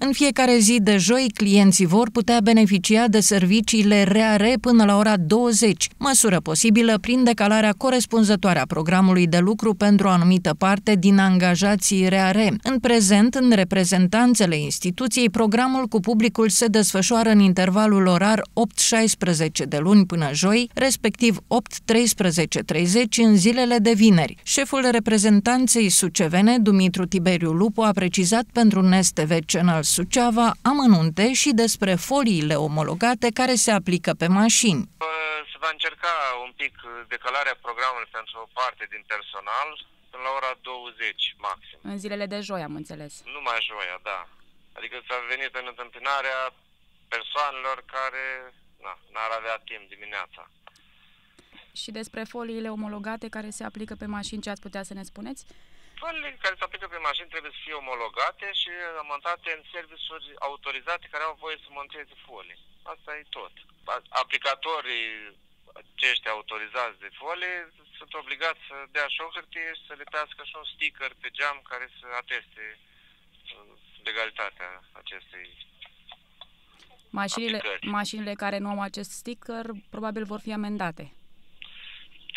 În fiecare zi de joi, clienții vor putea beneficia de serviciile reare până la ora 20, măsură posibilă prin decalarea corespunzătoare a programului de lucru pentru o anumită parte din angajații reare. În prezent, în reprezentanțele instituției, programul cu publicul se desfășoară în intervalul orar 8-16 de luni până joi, respectiv 8-13-30 în zilele de vineri. Șeful reprezentanței sucevene, Dumitru Tiberiu Lupu, a precizat pentru NSTV Channel Suceava amănunte și despre foliile omologate care se aplică pe mașini. Se va încerca un pic decalarea programului pentru o parte din personal până la ora 20 maxim. În zilele de joi, am înțeles. Numai joia, da. Adică s-a venit în întâmpinarea persoanelor care na, n-ar avea timp dimineața. Și despre foliile omologate care se aplică pe mașini, ce ați putea să ne spuneți? Foliile care se aplică pe mașini trebuie să fie omologate și montate în servisuri autorizate care au voie să monteze folii. Asta e tot. Aplicatorii aceștia autorizați de folie sunt obligați să dea și o hârtie și să lipească și un sticker pe geam care să ateste uh, legalitatea acestei Mașinile, aplicări. mașinile care nu au acest sticker probabil vor fi amendate.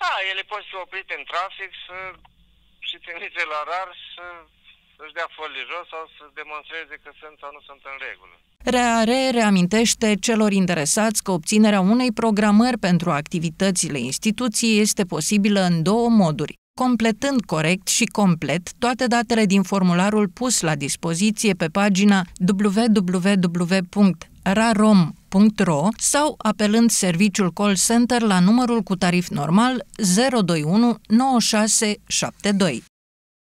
Da, ele pot fi oprite în trafic să și trimise la rar să să-și dea folii jos sau să demonstreze că sunt sau nu sunt în regulă. Reare reamintește celor interesați că obținerea unei programări pentru activitățile instituției este posibilă în două moduri completând corect și complet toate datele din formularul pus la dispoziție pe pagina www.rarom.ro sau apelând serviciul call center la numărul cu tarif normal 021 9672.